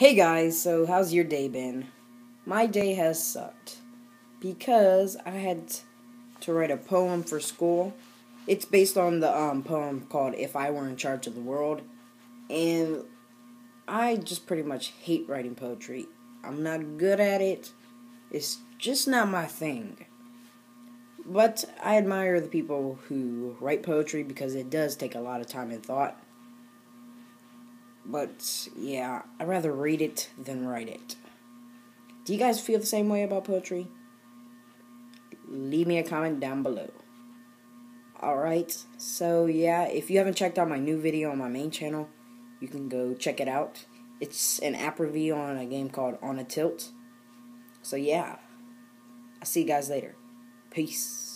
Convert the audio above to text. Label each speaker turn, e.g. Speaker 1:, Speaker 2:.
Speaker 1: Hey guys, so how's your day been? My day has sucked because I had to write a poem for school. It's based on the um, poem called If I Were in Charge of the World, and I just pretty much hate writing poetry. I'm not good at it, it's just not my thing. But I admire the people who write poetry because it does take a lot of time and thought. But yeah, I'd rather read it than write it. Do you guys feel the same way about poetry? Leave me a comment down below. Alright, so yeah, if you haven't checked out my new video on my main channel, you can go check it out. It's an app review on a game called On a Tilt. So yeah, I'll see you guys later. Peace.